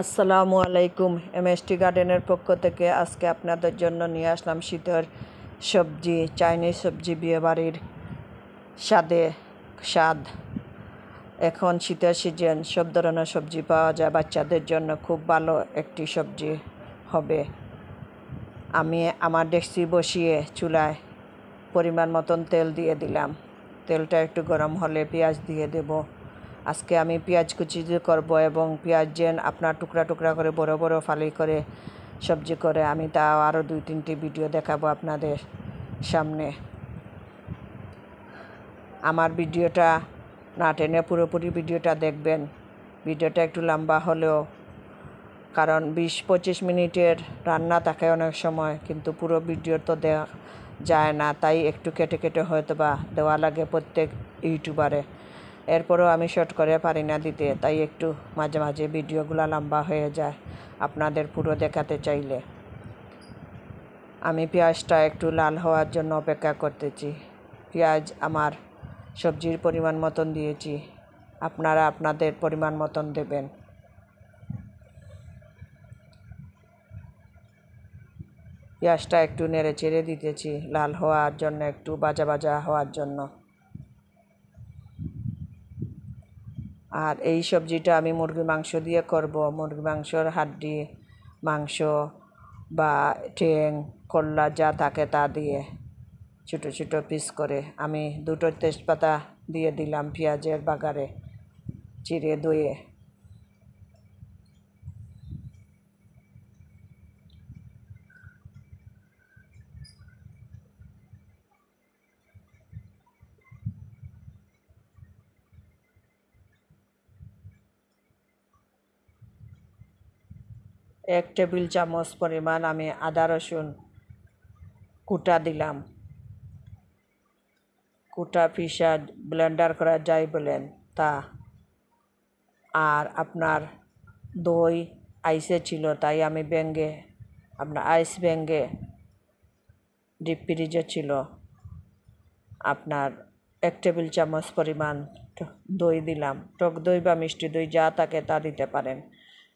আসসালামু আলাইকুম এমএসটি গার্ডেনের পক্ষ থেকে আজকে আপনাদের জন্য নিয়ে আসলাম শীতের সবজি, চাইনিজ সবজি বিয়েবাড়ির স্বাদে স্বাদ। এখন শীতের সিজন সব ধরনের সবজি পাওয়া যায়। বাচ্চাদের জন্য খুব ভালো একটি সবজি হবে। আমি আমার ডেক্সি বসিয়ে চুলায় পরিমাণ মতন তেল দিয়ে দিলাম। তেলটা একটু গরম হলে পেঁয়াজ দিয়ে দেব। আজকে আমি পেঁয়াজ কুচি করব এবং পেঁয়াজ যেন আপনার টুকরা টুকরা করে, বড় বড় ফালি করে সবজি করে, আমি তা আরও দুই তিনটি ভিডিও দেখাবো আপনাদের সামনে। আমার ভিডিওটা না টেনে পুরোপুরি ভিডিওটা দেখবেন। ভিডিওটা একটু লম্বা হলেও, কারণ বিশ পঁচিশ মিনিটের রান্না থাকে অনেক সময়, কিন্তু পুরো ভিডিও তো দেওয়া যায় না, তাই একটু কেটে কেটে হয়তো বা দেওয়া লাগে প্রত্যেক ইউটিউবারে। এরপরেও আমি শর্ট করে পারি না দিতে, তাই একটু মাঝে মাঝে ভিডিওগুলো লম্বা হয়ে যায় আপনাদের পুরো দেখাতে চাইলে। আমি পেঁয়াজটা একটু লাল হওয়ার জন্য অপেক্ষা করতেছি। পেঁয়াজ আমার সবজির পরিমাণ মতন দিয়েছি। আপনারা আপনাদের পরিমাণ মতন দেবেন। পেঁয়াজটা একটু নেড়ে চেড়ে দিতেছি, লাল হওয়ার জন্য, একটু বাজা বাজা হওয়ার জন্য। আর এই সবজিটা আমি মুরগি মাংস দিয়ে করব। মুরগি মাংসর হাড্ডি, মাংস বা ঠ্যাং কল্লা যা থাকে তা দিয়ে ছোটো ছোটো পিস করে আমি দুটো তেজপাতা দিয়ে দিলাম পেঁয়াজের বাগারে চিড়ে ধুয়ে। এক টেবিল চামচ পরিমাণ আমি আদা রসুন কুটা দিলাম। কুটা পিসা ব্লেন্ডার করা যায় বলেন তা। আর আপনার দই আইসে ছিল, তাই আমি ব্যাঙ্গে, আপনার আইস ব্যাঙ্গে ডিপ ফ্রিজে ছিল। আপনার এক টেবিল চামচ পরিমাণ দই দিলাম। টক দই বা মিষ্টি দই যা থাকে তা দিতে পারেন।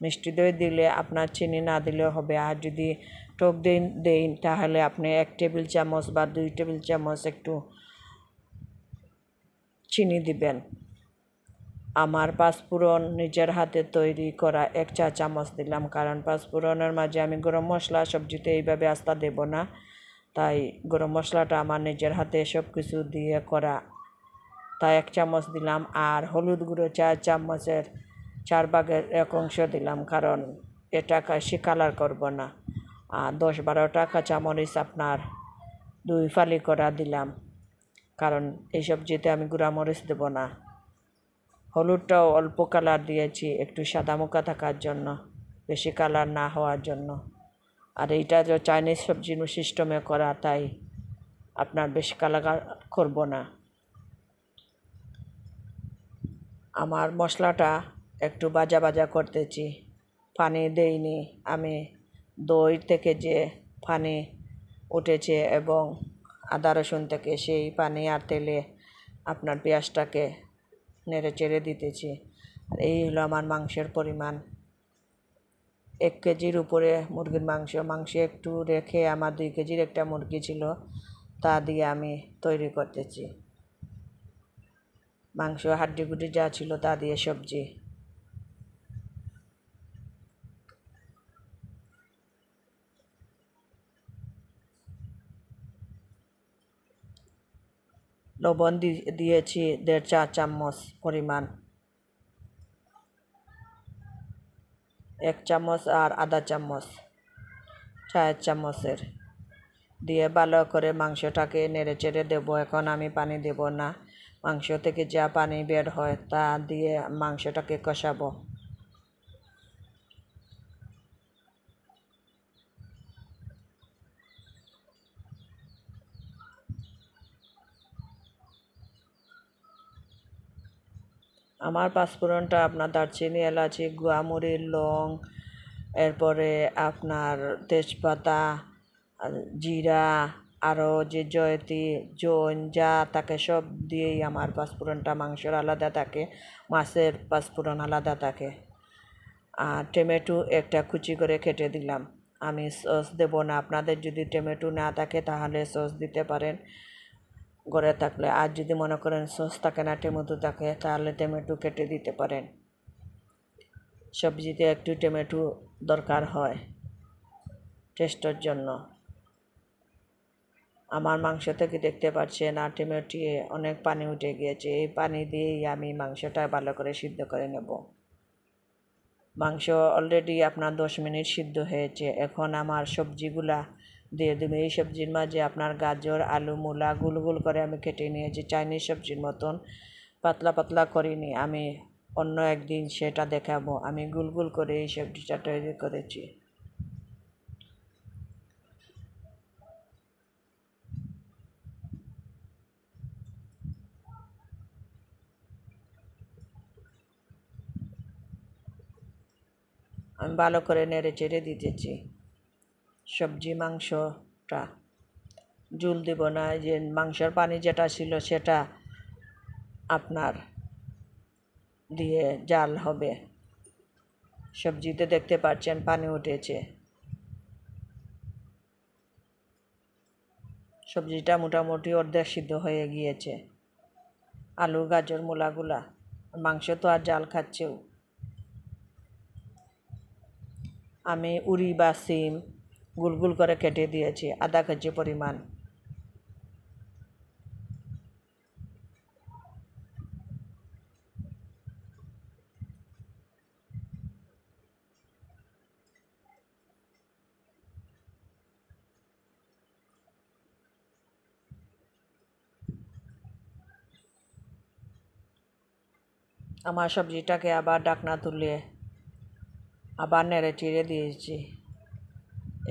মিষ্টি দই দিলে আপনার চিনি না দিলেও হবে। আর যদি টক দই দেন তাহলে আপনি এক টেবিল চামচ বা দুই টেবিল চামচ একটু চিনি দিবেন। আমার পাঁচফোড়ন নিজের হাতে তৈরি করা এক চা চামচ দিলাম, কারণ পাঁচফোড়নের মাঝে আমি গরম মশলা, সবজিতে এইভাবে আস্তা দেব না। তাই গরম মশলাটা আমার নিজের হাতে সব কিছু দিয়ে করা। তাই এক চামচ দিলাম। আর হলুদ গুঁড়ো চার চামচের চার ভাগের এক অংশ দিলাম, কারণ এটা কাশি কালার করব না। আর দশ বারোটা কাঁচামরিচ আপনার দুই ফালি করা দিলাম, কারণ এই সবজিতে আমি গুঁড়ামরিচ দেবো না। হলুদটাও অল্প কালার দিয়েছি, একটু সাদামুখা থাকার জন্য, বেশি কালার না হওয়ার জন্য। আর এইটা তো চাইনিজ সবজির সিস্টেমে করা, তাই আপনার বেশি কালার করব না। আমার মশলাটা একটু বাজা বাজা করতেছি। পানি দেইনি। আমি দই থেকে যে পানি উঠেছে এবং আদা রসুন থেকে সেই পানি আর তেলে আপনার পেঁয়াজটাকে নেড়ে চেড়ে দিতেছি। আর এই হলো আমার মাংসের পরিমাণ। এক কেজির উপরে মুরগির মাংস। মাংস একটু রেখে আমার দুই কেজির একটা মুরগি ছিল, তা দিয়ে আমি তৈরি করতেছি। মাংস হাড্ডি গুড্ডি যা ছিল তা দিয়ে সবজি। লবণ দিয়েছি দেড় চা চামচ পরিমাণ। এক চামচ আর আধা চামচ চায়ের চামচের। দিয়ে ভালো করে মাংসটাকে নেড়ে চেড়ে দেবো। এখন আমি পানি দেব না। মাংস থেকে যা পানি বের হয় তা দিয়ে মাংসটাকে কষাবো। আমার পাঁচফোড়নটা আপনার দারচিনি এলাচি গুয়ামুড়ি লং, এরপরে আপনার তেজপাতা জিরা, আরও যে জয়তি, জৈন, যা থাকে সব দিয়েই আমার পাঁচফোড়নটা মাংসের আলাদা থাকে, মাছের পাঁচফোড়ন আলাদা থাকে। আর টমেটো একটা কুচি করে কেটে দিলাম। আমি সস দেব না, আপনাদের যদি টমেটো না থাকে তাহলে সস দিতে পারেন। ঘরে থাকলে। আর যদি মনে করেন সস থাকে না টমেটো থাকে, তাহলে টমেটো কেটে দিতে পারেন। সবজিতে একটু টমেটো দরকার হয় টেস্টের জন্য। আমার মাংস থেকে দেখতে পাচ্ছেন, আর টমেটোয়ে অনেক পানি উঠে গিয়েছে। এই পানি দিয়েই আমি মাংসটা ভালো করে সিদ্ধ করে নেব। মাংস অলরেডি আপনার দশ মিনিট সিদ্ধ হয়েছে। এখন আমার সবজিগুলা দিয়ে দেবে এই সবজির মাঝে আপনার গাজর, আলু, মূলা গুল গুল করে আমি কেটে নিয়েছি, চাইনিজ সবজির মতন। পাতলা পাতলা করিনি, আমি অন্য একদিন সেটা দেখাবো। আমি গুল গুল করে এই সবজিটা তৈরি করেছি। আমি ভালো করে নেড়ে চেড়ে দিতেছি। সবজি মাংসটা। জুল দেব না যে মাংসের পানি যেটা ছিল সেটা আপনার দিয়ে জাল হবে। সবজিতে দেখতে পাচ্ছেন পানি উঠেছে। সবজিটা মোটামুটি অর্ধেক সিদ্ধ হয়ে গিয়েছে। আলু, গাজর, মূলাগুলা, মাংস তো আর জাল খাচ্ছেও। আমি উড়ি বা সিম গুলগুল করে কেটে দিয়েছি, আধা কেজি পরিমাণ। আমার সবজিটাকে আবার ডাকনা তুলে আবার নেড়ে চিড়ে দিয়েছি।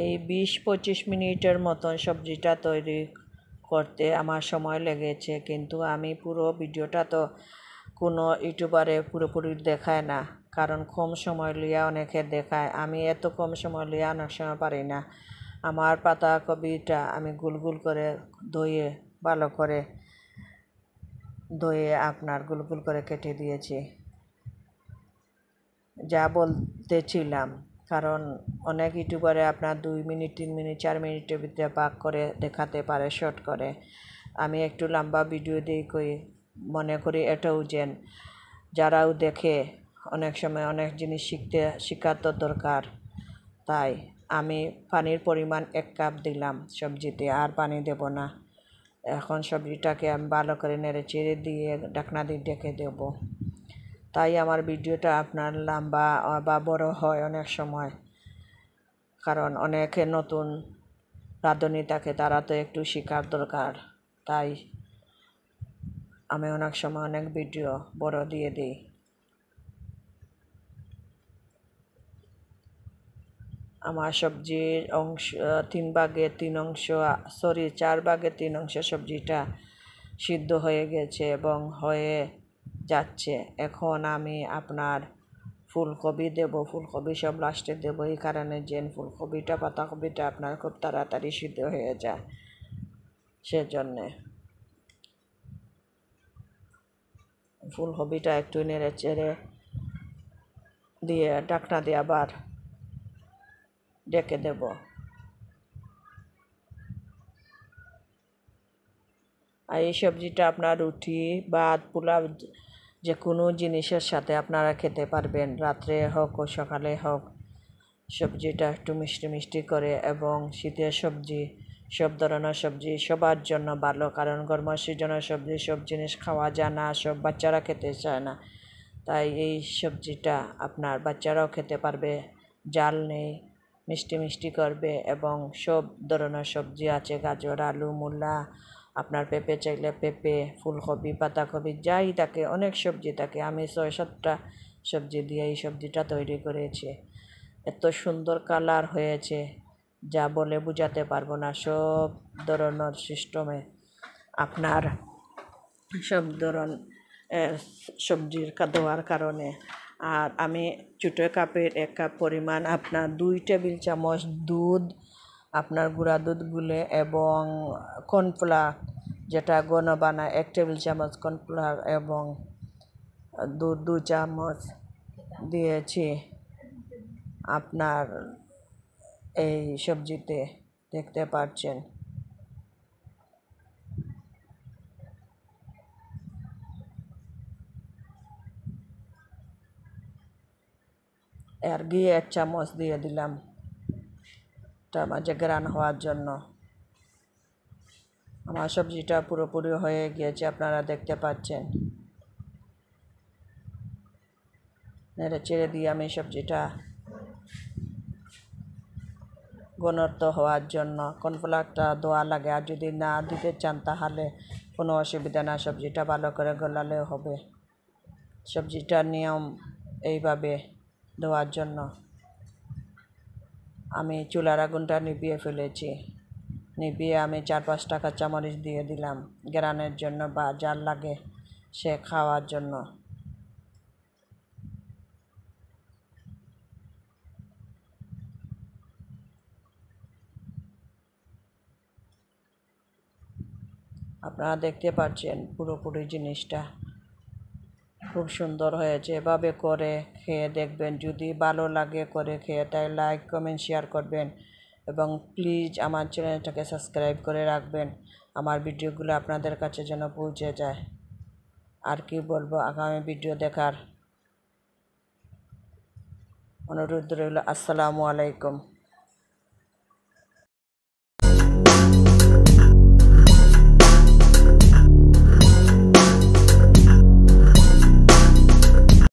এই বিশ পঁচিশ মিনিটের মতন সবজিটা তৈরি করতে আমার সময় লেগেছে। কিন্তু আমি পুরো ভিডিওটা তো কোনো ইউটিউবারে পুরোপুরি দেখায় না, কারণ কম সময় লিয়া অনেকে দেখায়। আমি এত কম সময় লিয়া অনেক সময় পারি না। আমার পাতা কবিটা আমি গুলগুল করে ধুয়ে, ভালো করে ধুয়ে আপনার গুলগুল করে কেটে দিয়েছি। যা বলতেছিলাম। কারণ অনেক ইউটিউবারে আপনার দুই মিনিট, তিন মিনিট, চার মিনিটের ভিতরে পাক করে দেখাতে পারে শর্ট করে। আমি একটু লম্বা ভিডিও দিই কই, মনে করি এটাও যেন যারাও দেখে অনেক সময় অনেক জিনিস শিখতে, শেখার তো দরকার। তাই আমি পানির পরিমাণ এক কাপ দিলাম সবজিতে, আর পানি দেব না। এখন সবজিটাকে আমি ভালো করে নেড়ে চেড়ে দিয়ে ঢাকনা দিয়ে ডেকে দেবো। তাই আমার ভিডিওটা আপনার লম্বা বা বড় হয় অনেক সময়। কারণ অনেকে নতুন রাঁধুনি থাকে, তারা তো একটু শেখার দরকার। তাই আমি অনেক সময় অনেক ভিডিও বড় দিয়ে দিই। আমার সবজির অংশ, তিন ভাগে তিন অংশ, সরি, চার ভাগে তিন অংশ সবজিটা সিদ্ধ হয়ে গেছে এবং হয়ে যাচ্ছে। এখন আমি আপনার ফুলকপি দেব, ফুলকপি সব লাস্টে দেব। এই কারণে যে ফুলকপিটা পাতাকপিটা আপনার খুব তাড়াতাড়ি সিদ্ধ হয়ে যায় সেজন্যে। ফুলকপিটা একটু নেড়ে চেড়ে দিয়ে ডাকনা দিয়ে আবার ডেকে দেব। আর এই সবজিটা আপনার রুটি, ভাত, পোলাও যে কোনো জিনিসের সাথে আপনারা খেতে পারবেন, রাত্রে হোক ও সকালে হোক। সবজিটা একটু মিষ্টি মিষ্টি করে এবং শীতের সবজি, সব ধরনের সবজি সবার জন্য ভালো। কারণ গরমের সিজনের সবজি, সব জিনিস খাওয়া যায় না, সব বাচ্চারা খেতে চায় না। তাই এই সবজিটা আপনার বাচ্চারাও খেতে পারবে, জাল নেই, মিষ্টি মিষ্টি করবে এবং সব ধরনের সবজি আছে, গাজর, আলু, মূলা আপনার পেঁপে চাইলে পেঁপে, ফুলকপি, পাতাকপি, যাই থাকে, অনেক সবজি থাকে। আমি ছয় সাতটা সবজি দিয়ে এই সবজিটা তৈরি করেছি। এত সুন্দর কালার হয়েছে, যা বলে বোঝাতে পারব না, সব ধরনের সিস্টেমে আপনার সব ধরনের সবজির দেওয়ার কারণে। আর আমি ছোটো কাপের এক কাপ পরিমাণ আপনার দুই টেবিল চামচ দুধ আপনার গুঁড়া দুধ গুলে এবং কর্নফ্লাওয়ার, যেটা ঘন বানায়, এক টেবিল চামচ কর্নফ্লাওয়ার এবং দুধ দু চামচ দিয়েছি আপনার এই সবজিতে, দেখতে পাচ্ছেন। আর ঘি এক চামচ দিয়ে দিলাম। তার মাঝে গ্রান হওয়ার জন্য। আমার সবজিটা পুরোপুরি হয়ে গিয়েছে, আপনারা দেখতে পাচ্ছেন। নেড়ে চেড়ে দিয়ে আমি সবজিটা ঘনত্ব হওয়ার জন্য, কর্নফ্লাওয়ারটা দেওয়া লাগে। আর যদি না দিতে চান, তাহলে কোনো অসুবিধা না, সবজিটা ভালো করে গলালেও হবে। সবজিটার নিয়ম এইভাবে দেওয়ার জন্য। আমি চুলার আগুনটা নিভিয়ে ফেলেছি। নিভিয়ে আমি চার পাঁচ টাকা কাঁচামরিচ দিয়ে দিলাম। গ্রানের জন্য বা যার লাগে সে খাওয়ার জন্য। আপনারা দেখতে পাচ্ছেন পুরোপুরি জিনিসটা। খুব সুন্দর হয়েছে। এভাবে করে খেয়ে দেখবেন। যদি ভালো লাগে করে খেয়ে তাই লাইক কমেন্ট শেয়ার করবেন। এবং প্লিজ আমার চ্যানেলটাকে সাবস্ক্রাইব করে রাখবেন। আমার ভিডিওগুলো আপনাদের কাছে যেন পৌঁছে যায়। আর কি বলব, আগামী ভিডিও দেখার অনুরোধ রইল। আসসালামু আলাইকুম।